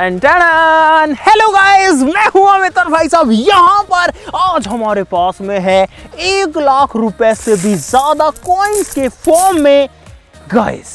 Hello guys मैं हूँ अमित भाई साहब यहाँ पर आज हमारे पास में है एक लाख रुपए से भी ज़्यादा कॉइन्स के फॉर्म में। गाइस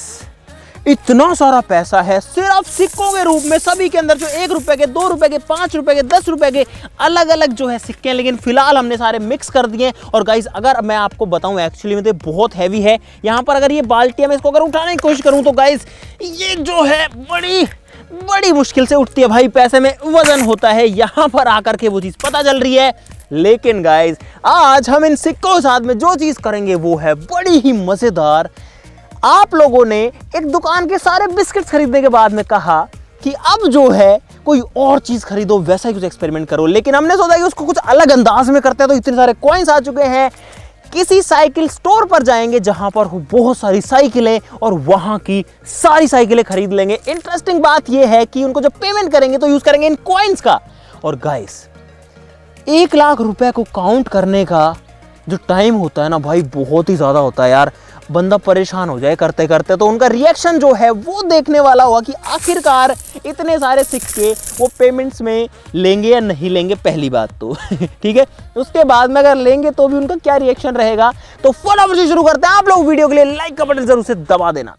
इतना सारा पैसा है, सिर्फ़ सिक्कों के रूप में, सभी के अंदर जो एक रुपए के, दो रुपए के, पाँच रुपए के, दस रुपए के अलग अलग जो है सिक्के हैं। लेकिन फ़िलहाल हमने सारे मिक्स कर दिए और गाइज़ अगर मैं आपको बताऊँ एक्चुअली में तो बहुत हैवी है। यहाँ पर अगर ये बाल्टी है, मैं इसको अगर उठाने की कोशिश करूँ तो गाइज़ ये जो है बड़ी बड़ी मुश्किल से उठती है भाई, पैसे में वज़न होता है, यहाँ पर आकर के वो चीज़ पता चल रही है। लेकिन गाइज़ आज हम इन सिक्कों साथ में जो चीज़ करेंगे, वो है बड़ी ही मज़ेदार। आप लोगों ने एक दुकान के सारे बिस्किट्स खरीदने के बाद में कहा कि अब जो है, कोई और चीज़ खरीदो, वैसा ही कुछ एक्सपेरिमेंट करो। लेकिन हमने सोचा कि उसको कुछ अलग अंदाज में करते हैं तो इतने सारे कॉइन्स आ चुके हैं। किसी साइकिल स्टोर पर जाएँगे जहाँ पर बहुत सारी साइकिलें और वहाँ की सारी साइकिलें खरीद लेंगे। इंटरेस्टिंग बात यह है कि उनको जब पेमेंट करेंगे तो यूज़ करेंगे इन कॉइन्स का। और गाइस एक लाख रुपए को काउंट करने का जो टाइम होता है ना भाई, बहुत ही ज़्यादा होता है यार। बंदा परेशान हो जाए करते करते तो उनका रिएक्शन जो है वो देखने वाला हुआ कि आखिरकार इतने सारे सिक्के वो पेमेंट्स में लेंगे या नहीं लेंगे पहली बात तो। ठीक है? उसके बाद में अगर लेंगे तो भी उनका क्या रिएक्शन रहेगा? तो फटाफट से शुरू करते हैं आप लोग वीडियो के लिए। लाइक का बटन ज़रूर से दबा देना.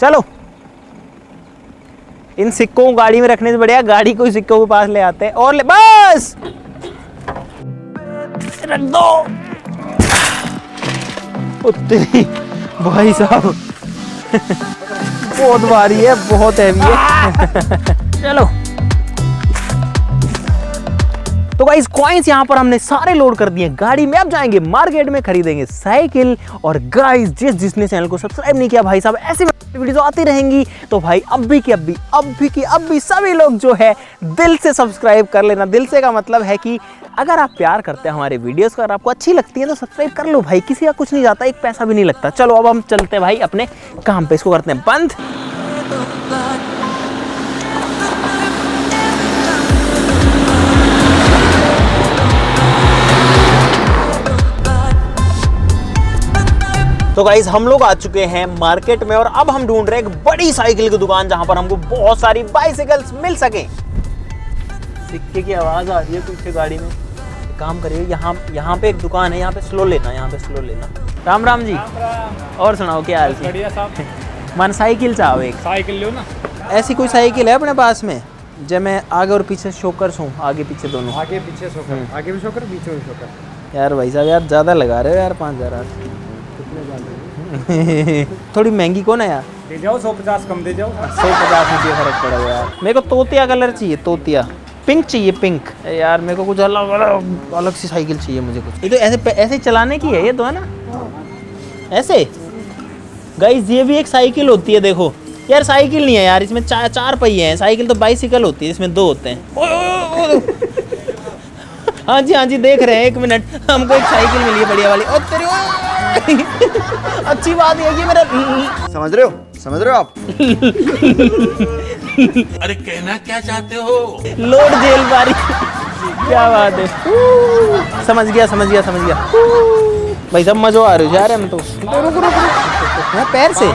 चलो इन सिक्कों को गाड़ी में रखने से बढ़िया गाड़ी को सिक्कों के पास ले आते हैं और ले बस! रख दो। भाई साहब। बहुत भारी है, बहुत हैवी है। चलो। तो गाइस कॉइन्स यहाँ पर हमने सारे लोड कर दिए गाड़ी में अब जाएँगे मार्केट में खरीदेंगे साइकिल। और गाइस जिस जिसने चैनल को सब्सक्राइब नहीं किया भाई साहब, ऐसी वीडियो आती रहेंगी। तो भाई, अब भी की अब भी अब भी की अब भी सभी लोग जो है दिल से सब्सक्राइब कर लेना। दिल से का मतलब है कि अगर आप प्यार करते हैं हमारे वीडियोस को अगर आपको अच्छी लगती है तो सब्सक्राइब कर लो भाई। किसी का कुछ नहीं जाता, एक पैसा भी नहीं लगता। चलो, अब हम चलते हैं भाई अपने काम पे। इसको करते हैं बंद। तो गाइज़ हम लोग आ चुके हैं मार्केट में और अब हम ढूंढ रहे हैं एक बड़ी साइकिल की दुकान जहाँ पर हमको बहुत सारी बाइसिकल्स मिल सके। सिक्के की आवाज़ आ रही है पीछे गाड़ी में। काम करिए यहाँ यहाँ पे एक दुकान है यहाँ पे स्लो लेना यहाँ पे स्लो लेना। राम राम जी। राम राम। और सुनाओ क्या हाल बढ़िया साहब मन साइकिल चाहो एक। साइकिल लो ना। ऐसी कोई साइकिल है अपने पास में? जब मैं आगे और पीछे शोकर्स हूँ आगे पीछे दोनों। आगे पीछे शोकर आगे भी शोकर पीछे भी शोकर। यार भाई साहब यार ज़्यादा लगा रहे हो यार पाँच हज़ार जान थोड़ी महँगी कौन है यार? दे जाओ सौ पचास कम दे जाओ। सौ पचास रुपये फ़र्क पड़ेगा यार। मेरे को तोतिया कलर चाहिए तोतिया। पिंक चाहिए पिंक। यार मेरे को कुछ अलग अलग अलग सी साइकिल चाहिए मुझे कुछ। ये तो ऐसे ऐसे चलाने की है ये तो है ना? ऐसे? गाइस ये भी एक साइकिल होती है देखो। यार साइकिल नहीं है यार इसमें चार चार पहिए हैं। साइकिल तो बाइसिकल होती है इसमें दो होते हैं। हाँ जी हाँ जी देख रहे हैं एक मिनट। हमको एक साइकिल मिली है बढ़िया वाली। और तेरी ओए। अच्छी बात है कि मेरा समझ रहे हो? समझ रहे हो आप? अरे कहना क्या चाहते हो? लोड जेल बारी। क्या बात है। समझ गया समझ गया समझ गया। भाई सब मजो आ रहे हो जा रहे हम तो। रुक रुक रुक पैर से।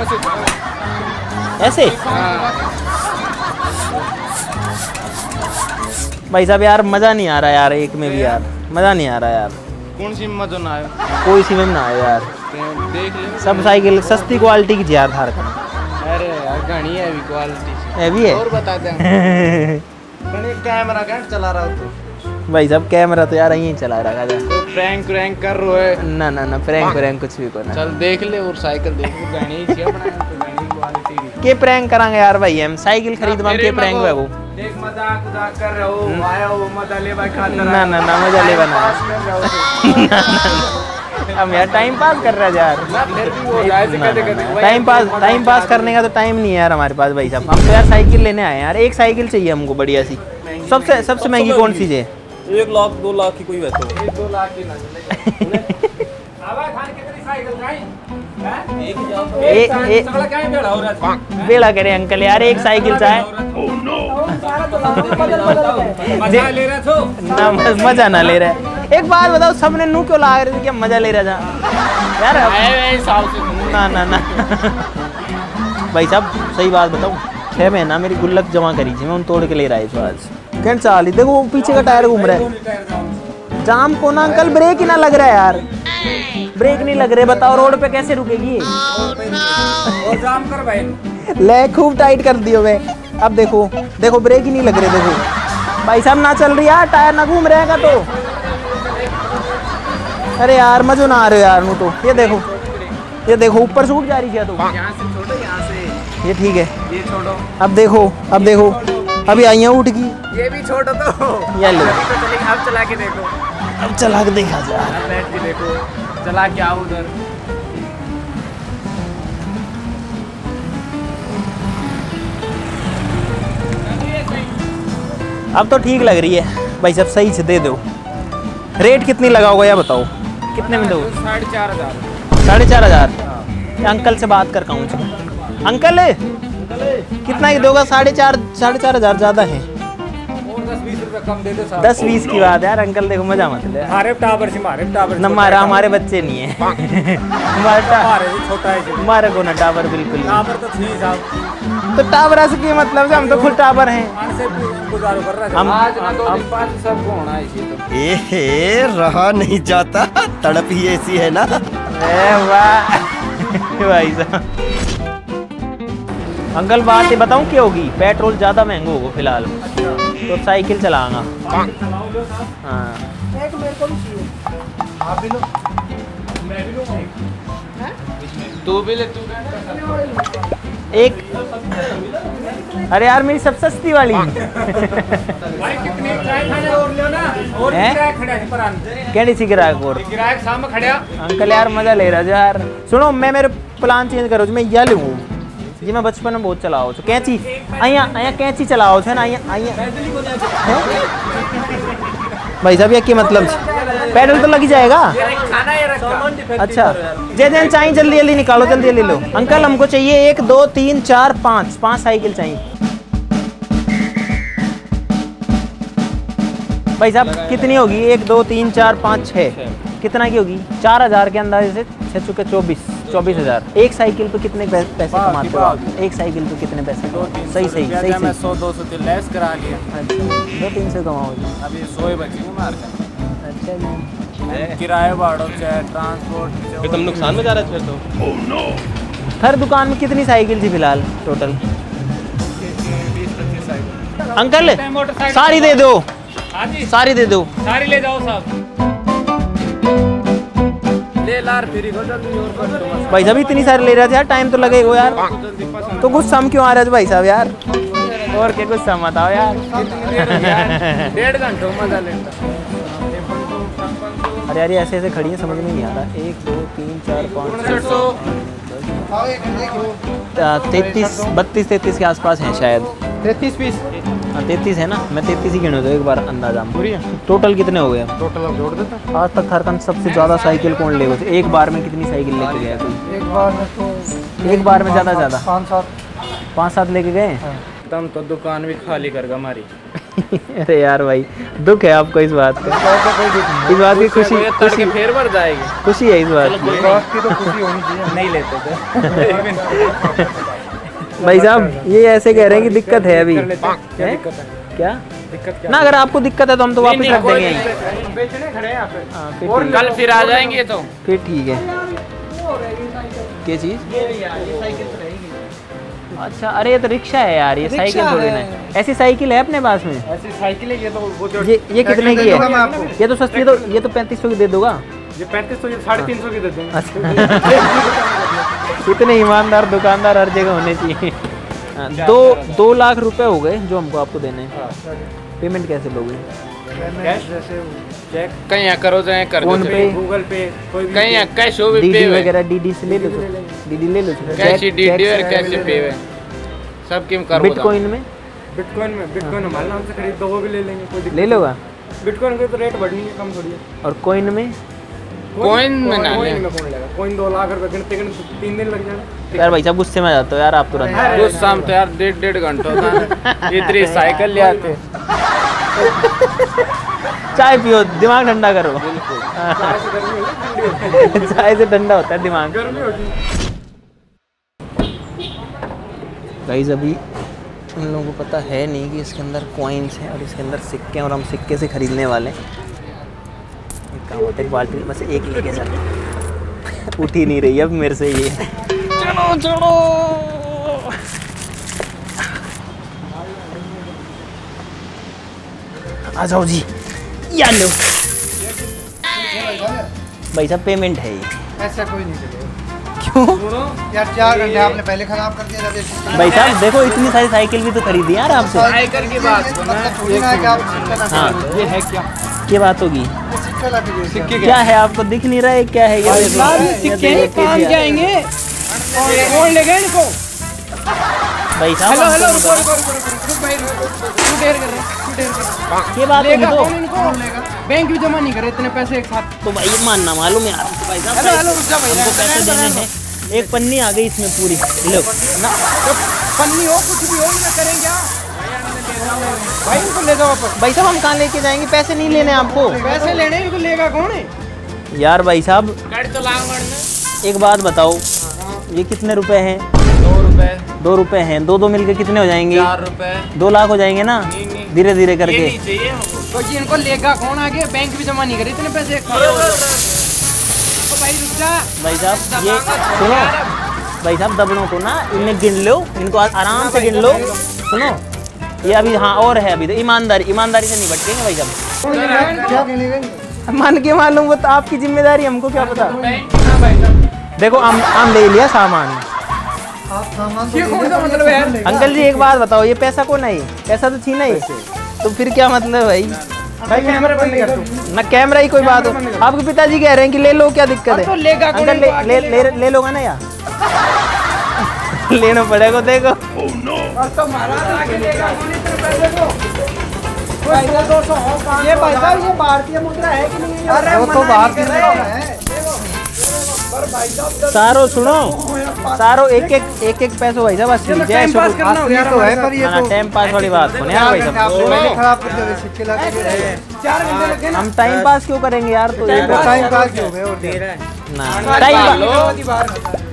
ऐसे? भाई साहब यार मज़ा नहीं आ रहा यार एक में भी यार। मज़ा नहीं आ रहा यार। कौन सी मज़ा ना आयो? कोई सी में ना आए यार। देख ले। सब साइकिल सस्ती क्वालिटी की यार धार कर। अरे यार घनी है भी क्वालिटी है भी है। और बता दे घनी कैमरा कैंट चला रहा हो तू? भाई साहब कैमरा तो यार यहीं चला रखा था। तो प्रैंक प्रैंक कर रो है? ना ना ना प्रैंक प्रैंक कुछ भी को ना। चल देख ले और साइकिल देख घनी ही अपना तो घनी क्वालिटी के प्रैंक करांगे यार भाई हम साइकिल खरीद मांग के प्रैंक है वो? देख मज़ाक उजाक कर रहे हो आया हो मज़ा ले भाई खातर ना ना ना मज़ा ले बना। हम यार टाइम पास कर रहे हैं यार। टाइम पास टाइम पास करने का तो टाइम नहीं है यार हमारे पास भाई साहब। हम तो यार साइकिल लेने आए हैं यार। एक साइकिल चाहिए हमको बढ़िया सी। सबसे सबसे महँगी कौन सी है एक लाख दो लाख की कोई वैसे एक दो लाख की ना बेड़ा हो बेड़ा करे अंकल यार एक साइकिल चाहे। मज़ा ले रहे थे ना मज़ा ना ले रहा है। एक बात बताओ सबने नू क्यों ला रहे थे क्या मज़ा ले रहा था यार ना ना ना। भाई साहब सही बात बताऊँ। छह महीना मेरी गुल्लक जमा करी थी मैं उन तोड़ के ले रहा था आज। कैंट चाल देखो वो पीछे का टायर घूम रहा है। जाम को ना अंकल ब्रेक ही ना लग रहा है यार। ब्रेक नहीं लग रहे बताओ रोड पे कैसे रुकेगी और जाम कर भाई। ले खूब टाइट कर दियो मैं अब देखो देखो ब्रेक ही नहीं लग रहे देखो। भाई साहब ना चल रही यार टायर ना घूम रहेगा तो? अरे यार मजो ना आ रहे यार नू तो। ये देखो ये देखो ऊपर से उठ जा रही है तो? यहाँ से छोड़ो यहाँ से। ये ठीक है। ये छोड़ो। अब देखो अब देखो अभी आइया उठ गई। ये भी छोड़ो तो। ये लो। तो अब चला के देखो। अब चला के देखा जा। बैठ के देखो। चला के आओ उधर। अब तो ठीक लग रही है। भाई साहब सही से दे दो। रेट कितनी लगाओगे या बताओ? कितने में दो? साढ़े चार हज़ार। साढ़े चार हज़ार? अंकल से बात कर कहूँ अंकल? कितना ही दोगा साढ़े चार साढ़े चार हज़ार ज़्यादा है। कम दे दो दस बीस की बात है यार अंकल देखो मज़ा मत ले। हमारे टावर से मारे टावर न हमारा हमारे बच्चे नहीं है। हमारा हमारे छोटा है हमारे को ना टावर बिल्कुल टावर तो थी साहब। तो टावर से की मतलब से हम तो खुद टावर हैं। हम- आज ना दो दिन पाँच सबको होना है इसी तो। ए रहा नहीं जाता। तड़प ही ऐसी है ना। ए वाह। भाई साहब। अंकल बात ये बताऊँ क्या होगी? पेट्रोल ज़्यादा महँगा होगा फ़िलहाल। तो साइकिल चलाऊँगा हाँ। तू भी ले तू एक अरे यार मेरी सब सस्ती वाली। भाई कितने चाय खाने और लियो ना? और? किराया खड़ा पर कैडी सी ग्राहक और किराया सामने खड़ा अंकल यार मज़ा ले रहा है यार। सुनो मैं मेरे प्लान चेंज करो मैं ये लूँ। ये मैं बचपन में बहुत चलाओ छो कैंची आइया आइया कैंची चलाओ छे ना आइया भाई साहब, ये क्या मतलब? पेडल तो लग जाएगा। अच्छा जे जन चाहिए जल्दी जल्दी निकालो, जल्दी जल्दी लो। अंकल, हमको चाहिए एक, दो, तीन, चार, पाँच पाँच साइकिल चाहिए। भाई साहब, कितनी होगी? एक, दो, तीन, चार, पाँच, छः। कितना की होगी? चार हज़ार के अंदाजे से छः चुके चौबीस। चौबीस हज़ार। एक साइकिल पे कितने पैसे कमाते हो आप? एक साइकिल पे कितने पैसे दो कमाते तीन हो? सही सही सही। मैं सही सौ दो सौ लेस करा लिया अच्छा दो तीन सौ कमाओगे अभी सोए बचे मार अच्छा जी। किराए भाड़ों से ट्रांसपोर्ट फिर तुम नुकसान में जा रहे थे तो? हर दुकान में कितनी साइकिल थी फ़िलहाल टोटल? अंकल सारी दे दो। हाँ सारी दे दो। सारी ले जाओ साहब। भाई साहब इतनी सारी ले रहे थे यार टाइम तो लगेगा यार। तो गुस्सा हम क्यों आ रहे थे भाई साहब यार? और क्या गुस्सा मत आओ यार। डेढ़ घंटों में मज़ा लेता। अरे यार ऐसे ऐसे खड़ी है समझ में नहीं आ रहा। एक दो तीन चार पाँच तैतीस बत्तीस तैतीस के आसपास हैं शायद। तैतीस पीस। हाँ तैतीस है ना? मैं तैतीस ही गिनो तो एक बार अंदाज़ा टोटल कितने हो गए? टोटल अब जोड़ देता। आज तक झारखंड सबसे ज़्यादा साइकिल कौन ले गए एक बार में कितनी साइकिल लेके गया कोई? एक बार में तो एक बार में ज़्यादा ज़्यादा? पाँच सात। पाँच सात लेके गए? तुम तो दुकान भी खाली कर हमारी। अरे यार भाई दुख है आपको इस बात का। इस बात की खुशी खुशी फिर भर जाएगी। खुशी है इस बात की। तो खुशी होनी चाहिए। नहीं लेते थे। भाई साहब ये ऐसे कह रहे हैं कि दिक्कत है अभी। हैं। क्या दिक्कत क्या? ना अगर आपको दिक्कत है तो हम तो वापस रख देंगे। बेचने खड़े हैं यहाँ पे। हाँ, और कल फिर आ जाएँगे तो। फिर ठीक है। क्या चीज़? अच्छा अरे ये तो रिक्शा है यार ये साइकिल थोड़ी ना। ऐसी साइकिल है अपने पास में? ऐसी साइकिल है ये तो वो जो ये ये कितने की। है? ये तो सस्ती है, तो ये तो पैंतीस सौ की दे दोगा। ये पैंतीस सौ साढ़े तीन सौ की दे देंगे। अच्छा। इतने ईमानदार दुकानदार हर जगह होने चाहिए। हाँ, दो दो लाख रुपए हो गए जो हमको आपको देने हैं। पेमेंट कैसे लोगे? कैश जैसे कहीं करो चाहे कर फ़ोन पे? गूगल पे कोई भी कहीं कैश हो भी डीडी पे वगैरह डीडी से ले लो डीडी ले लो कैश डीडी और कैश ही पे सब किम करो बिटकॉइन में? बिटकॉइन में बिटकॉइन हमारे नाम से खरीद दो वो भी ले लेंगे कोई ले लोगा बिटकॉइन की तो रेट बढ़नी है कम थोड़ी और कॉइन में? Coin में ना कॉइन। में कौन लेगा। कॉइन दो लाख रुपए गिनते गिनते तीन दिन लग जाना। यार भाई साहब गुस्से में आ जाते हो यार आप तुरंत। उस शाम तो यार डेढ़ डेढ़ घंटों था इतनी साइकिल ले आते। चाय पियो दिमाग ठंडा करो। चाय से ठंडा होता है। दिमाग। गाइस अभी उन लोगों को पता है नहीं कि इसके अंदर कॉइन्स हैं और इसके अंदर सिक्के हैं और हम सिक्के से खरीदने वाले हैं। काम होता है बाल्टी में से एक लेके चल उठ ही नहीं रही अब मेरे से ये। चलो चलो आ जाओ जी। या लो। भाई साहब पेमेंट है ये। ऐसा कोई नहीं चलेगा। क्यों? यार चार घंटे आपने पहले खराब कर दिया था भाई साहब देखो इतनी सारी साइकिल भी तो खरीदी यार आपसे। साइकिल की बात मतलब थोड़ी ना है कि आप हाँ। ये है क्या? क्या बात होगी? सिक्के क्या? है? आपको दिख नहीं रहा है? क्या है? ये। सिक्के काम जाएँगे। कौन ले गए इनको। भाई साहब हेलो हेलो रुको रुको रुको रुको भाई रुको तू देर कर रहे तू देर कर ये बात लेगा कौन इनको? बैंक भी जमा नहीं करे इतने पैसे एक साथ। तो तो भाई मानना मालूम यार। भाई साहब हेलो हेलो रुक जा भाई हमको पैसे देने हैं। एक पन्नी आ गई इसमें पूरी। लो। ना पन्नी हो कुछ भी हो ना करें क्या? भाई इनको ले जाओ वापस। भाई साहब हम कहाँ लेके जाएँगे? पैसे नहीं लेने आपको। पैसे लेने इनको लेगा कौन है? यार भाई साहब एक बात बताओ ये कितने रुपए हैं? दो रुपए। दो रुपए हैं। दो दो मिलके कितने हो जाएँगे? चार रुपए। दो लाख हो जाएँगे ना? धीरे धीरे करके। चाहिए तो जी इनको लेगा कौन आगे? बैंक भी जमा नहीं करे इतने पैसे ओ भाई रुक जा। भाई साहब ये सुनो। भाई साहब दबड़ों को ना इन्हें गिन लो इनको आराम से गिन लो। सुनो। ये अभी हाँ और है अभी। तो ईमानदारी ईमानदारी से नहीं भटकेंगे भाई साहब मान के मालूम वो तो आपकी ज़िम्मेदारी हमको क्या पता। देखो आम आम ले लिया सामान। तो मतलब है अंकल जी एक बात बताओ ये पैसा कौन है पैसा तो छीना ही। तो फिर क्या मतलब है भाई? भाई कैमरा बंद कर तू ना कैमरा ही कोई बात हो। आपके पिताजी कह रहे हैं कि ले लो क्या दिक्कत है? तो लेगा अंकल ले ले ले, ले लोगे ना यार लेना पड़ेगा देखो। और तो लेगा पैसे दो? सौ ये भाई साहब ये भारतीय मुद्रा है कि नहीं? अरे वो तो भारतीय मुद्रा है। सारो सुनो। सारो एक एक एक एक पैसो भाई साहब असली जय टाइम पास गया तो है पर ये तो टाइम पास वाली बात सुनो यार भाई साहब। खराब कर दिया सिक्के ला के चार घंटे लगे ना। हम टाइम पास क्यों करेंगे यार? तो ये टाइम पास हो गए और क्या।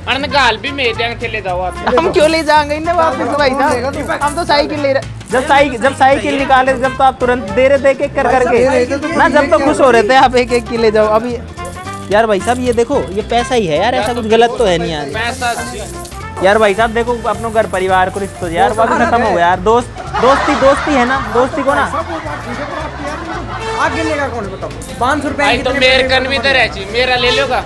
ना टाइम अनगाल भी मेरे खेले जाओ आप। हम क्यों ले जाएँगे इन्हें वापस भाई साहब? हम तो साइकिल ले रहे जब साइकिल जब साइकिल निकाले जब तो आप तुरंत दे रहे थे एक एक कर करके। ना जब तो खुश हो रहे थे आप। एक एक की ले जाओ। अभी यार भाई साहब ये देखो ये पैसा ही है यार ऐसा कुछ गलत तो है नहीं यार। पैसा यार भाई साहब देखो अपनो घर परिवार को रिश्ते यार बाकी खत्म हो गया यार। दोस्त दोस्ती दोस्ती है ना? दोस्ती को ना। आगे लेगा कौन बताओ? पाँच सौ रुपए तो मेरे कन भी तो रहची मेरा ले लोगा?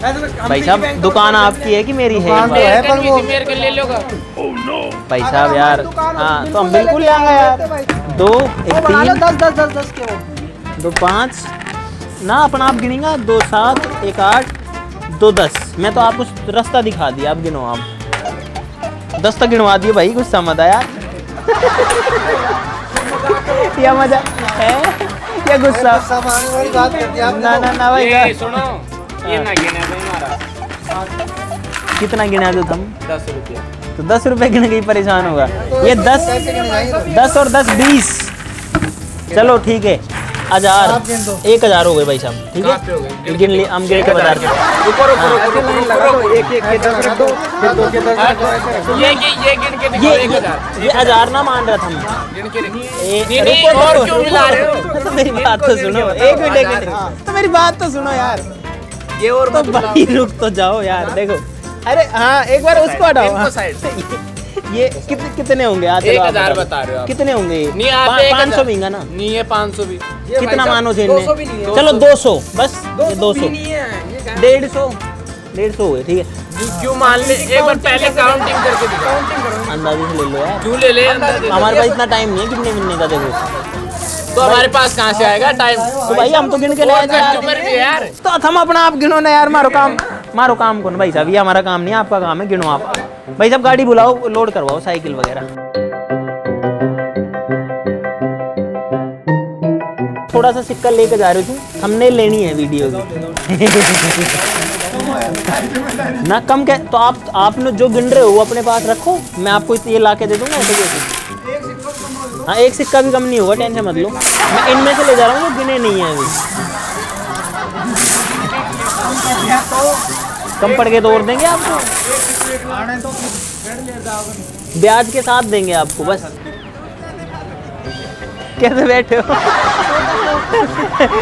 भाई साहब दुकान आपकी है कि मेरी है? तो पर वो ले लोगा। भाई साहब यार हाँ तो हम बिल्कुल यार। दो एक तीन। दस दस दस दस के दो पाँच। ना अपना आप गिनेगा दो सात एक आठ दो दस। मैं तो आपको रास्ता दिखा दिया आप गिनो आप। दस तक गिनवा दिए भाई कुछ समझ आया? या मज़ा है? या गुस्सा? ना ना ना भाई सुनो। ना गिने भाई हमारा? कितना गिना दो तुम? दस रुपया। तो दस रुपए गिन के परेशान होगा। ये दस दस और दस बीस। चलो ठीक है। हज़ार। एक हज़ार हो गए भाई साहब ठीक हो? है? गिन लिए हम गिन के बता रहे दो ये ये ये गिन के ये हज़ार। ना मान रहा था हम। गिन के नहीं, नहीं, रुको, और रुको, क्यों रुको, मिला रहे हो? तो मेरी बात तो सुनो एक मिनट तो मेरी बात तो सुनो यार। ये और तो भाई रुक तो जाओ यार देखो। अरे हाँ एक बार उसको हटाओ। हाँ। ये कितने कितने होंगे? आज एक हज़ार बता रहे हो कितने होंगे? पाँच सौ भी ना? नहीं है पाँच सौ भी। कितना मानो थे चलो दो सौ बस दो सौ डेढ़ सौ। डेढ़ सौ हुए ठीक है। क्यों- मान ले एक बार पहले काउंटिंग करके अंदाजे से ले लो यार। क्यों ले ले हमारे पास इतना टाइम नहीं है गिनने मिलने का देखो। तो हमारे पास कहाँ से आएगा? टाइम तो भाई हम तो गिन के ले आए थे। यार। तो हम अपना आप गिनो ना यार मारो काम मारो काम कौन? भाई साहब ये हमारा काम नहीं है आपका काम है गिनो आप। भाई साहब गाड़ी बुलाओ लोड करवाओ साइकिल वगैरह। थोड़ा सा सिक्का लेके जा रही थी। हमने लेनी है वीडियो की ना कम क्या तो आप आपने जो गिन रहे हो वो अपने पास रखो मैं आपको ये ला के दे दूँगा ऐसे कैसे हाँ एक सिक्का भी कम नहीं होगा टेंशन मत लो। मैं इनमें से ले जा रहा हूँ, वो गिने नहीं है अभी। कम पड़ के तो और देंगे आपको? ब्याज के साथ देंगे आपको, बस। कैसे बैठे हो?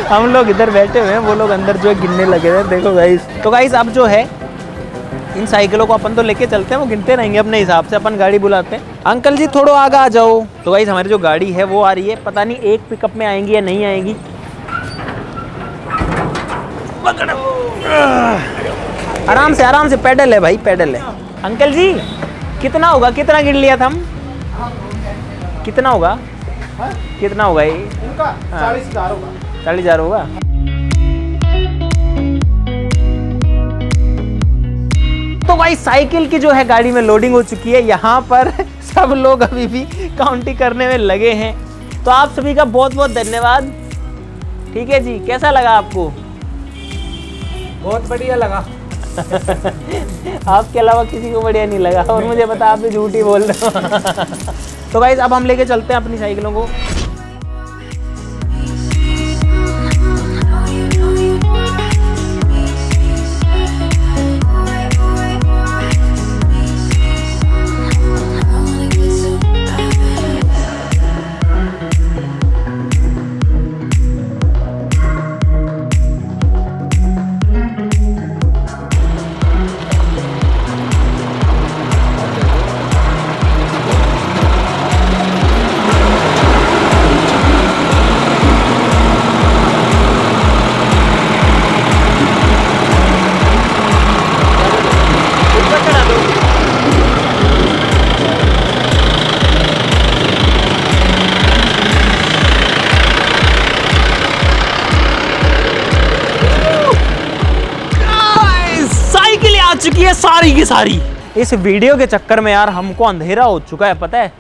हम लोग इधर बैठे हुए हैं, वो लोग अंदर जो है गिनने लगे हैं, देखो गाइस तो गाइस अब जो है इन साइकिलों को अपन तो लेके चलते हैं वो गिनते रहेंगे अपने हिसाब से अपन गाड़ी बुलाते हैं। अंकल जी थोड़ा आगे आ जाओ। तो गाइस हमारी जो गाड़ी है वो आ रही है पता नहीं एक पिकअप में आएँगी या नहीं आएँगी। आराम से आराम से पैडल है भाई पैडल है। अंकल जी कितना होगा कितना गिन लिया था हम? कितना होगा? कितना होगा ये? चालीस हज़ार होगा। चालीस हज़ार होगा? तो भाई साइकिल की जो है गाड़ी में लोडिंग हो चुकी है। यहाँ पर सब लोग अभी भी काउंटिंग करने में लगे हैं। तो आप सभी का बहुत बहुत धन्यवाद। ठीक है जी कैसा लगा आपको? बहुत बढ़िया लगा। आपके अलावा किसी को बढ़िया नहीं लगा और मुझे पता आप भी झूठ बोल रहे हो। तो भाई अब हम लेके चलते हैं अपनी साइकिलों को। सारी की सारी। इस वीडियो के चक्कर में यार हमको अंधेरा हो चुका है, पता है?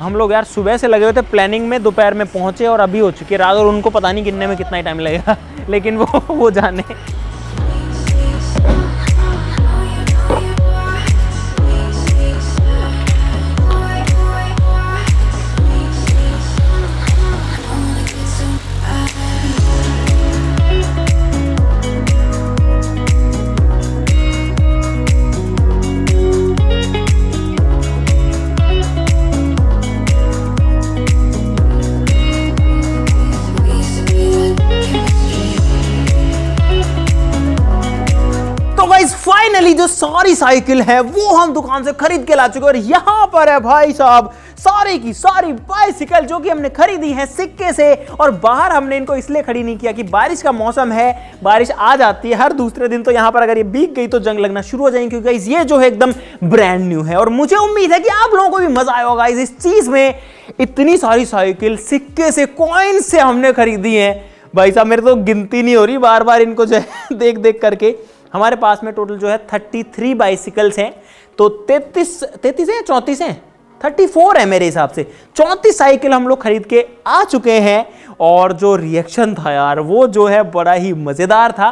हम लोग यार सुबह से लगे हुए थे प्लानिंग में दोपहर में पहुँचे और अभी हो चुकी है रात और उनको पता नहीं गिनने में कितना ही टाइम लगेगा, लेकिन वो वो जाने। जो सारी साइकिल है, वो हम दुकान से खरीद के ला चुके और यहाँ पर है भाई साहब, सारी की सारी बाइसिकल जो कि हमने खरीदी है सिक्के से। और बाहर हमने इनको इसलिए खड़ी नहीं किया कि बारिश का मौसम है, बारिश आ जाती है, हर दूसरे दिन तो यहाँ पर अगर ये बीत गई तो जंग लगना शुरू हो जाएँगे क्योंकि ये जो है एकदम ब्रांड न्यू है। और मुझे उम्मीद है कि आप लोगों को भी मज़ा आएगा इस चीज़ में इतनी सारी साइकिल, सिक्के से कॉइन से हमने खरीदी है। भाई साहब, मेरे तो गिनती नहीं हो रही बार बार इनको जो है देख देख करके। हमारे पास में टोटल जो है 33 बाइसिकल्स हैं। तो 33 33 हैं चौंतीस हैं? 34 है मेरे हिसाब से। चौंतीस साइकिल हम लोग खरीद के आ चुके हैं। और जो रिएक्शन था यार, वो जो है बड़ा ही मज़ेदार था।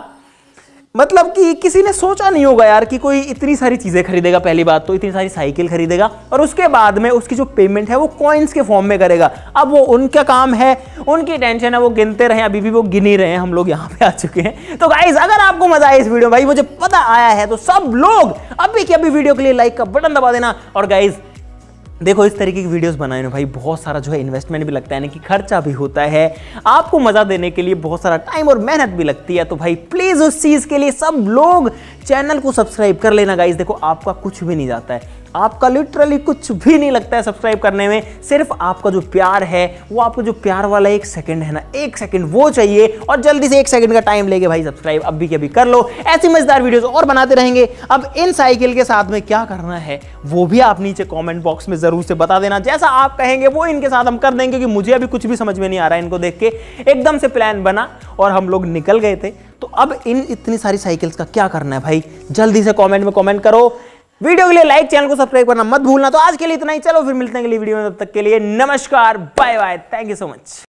मतलब कि किसी ने सोचा नहीं होगा यार कि कोई इतनी सारी चीज़ें खरीदेगा पहली बात तो इतनी सारी साइकिल खरीदेगा और उसके बाद में उसकी जो पेमेंट है वो कॉइन्स के फॉर्म में करेगा। अब वो उनका काम है, उनकी टेंशन है, वो गिनते रहे, अभी भी वो गिन ही रहे हैं, हम लोग यहाँ पे आ चुके हैं। तो गाइज़ अगर आपको मज़ा आया इस वीडियो भाई, मुझे पता आया है तो सब लोग अभी की अभी वीडियो के लिए लाइक का बटन दबा देना। और गाइज़ देखो, इस तरीके की वीडियोस बनाए ना भाई, बहुत सारा जो है इन्वेस्टमेंट भी लगता है यानी कि खर्चा भी होता है। आपको मज़ा देने के लिए बहुत सारा टाइम और मेहनत भी लगती है। तो भाई प्लीज़ उस चीज़ के लिए सब लोग चैनल को सब्सक्राइब कर लेना गाइज़ देखो, आपका कुछ भी नहीं जाता है। आपका लिटरली कुछ भी नहीं लगता है सब्सक्राइब करने में, सिर्फ़ आपका जो प्यार है, वो आपको जो प्यार वाला एक सेकंड है ना, एक सेकंड वो चाहिए और जल्दी से एक सेकंड का टाइम लेके भाई सब्सक्राइब अभी के अभी कर लो। ऐसी मज़ेदार वीडियोस और बनाते रहेंगे। अब इन साइकिल के साथ में क्या करना है, वो भी आप नीचे कॉमेंट बॉक्स में ज़रूर से बता देना। जैसा आप कहेंगे, वो इनके साथ हम कर देंगे, क्योंकि मुझे अभी कुछ भी समझ में नहीं आ रहा है इनको देख के। एकदम से प्लान बना और हम लोग निकल गए थे। तो अब इन इतनी सारी साइकिल्स का क्या करना है भाई? जल्दी से कमेंट में कमेंट करो। वीडियो के लिए लाइक चैनल को सब्सक्राइब करना मत भूलना। तो आज के लिए इतना ही। चलो फिर मिलते हैं अगली वीडियो में। तब तक के लिए नमस्कार bye bye thank you so much